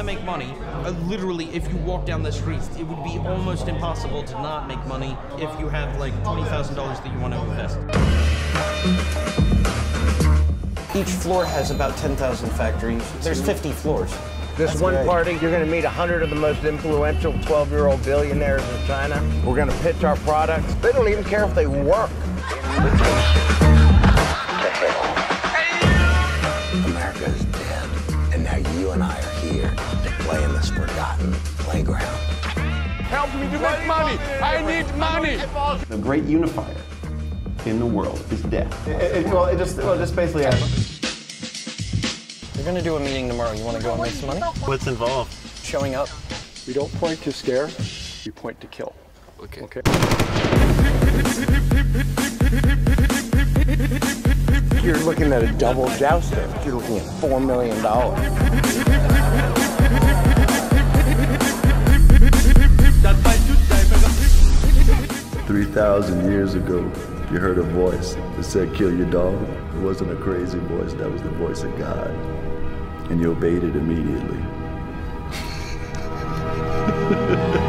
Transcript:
to make money, uh, literally, if you walk down the streets, it would be almost impossible to not make money if you have like twenty thousand dollars that you want to invest. Each floor has about ten thousand factories. There's fifty floors. This That's one great. party, you're going to meet 100 of the most influential 12 year old billionaires in China. We're going to pitch our products. They don't even care if they work. America is dead, and now you and I are here to play in this forgotten playground. Help me to make money. I need money. The great unifier in the world is death. It, it, well, it just, well, just basically. You're gonna do a meeting tomorrow. You want to go and make some money? What's involved? Showing up. We don't point to scare, we point to kill. Okay. Okay. You're looking at a double jouster. You're looking at $4 million. 3,000 years ago, you heard a voice that said, kill your dog. It wasn't a crazy voice, that was the voice of God. And you obeyed it immediately.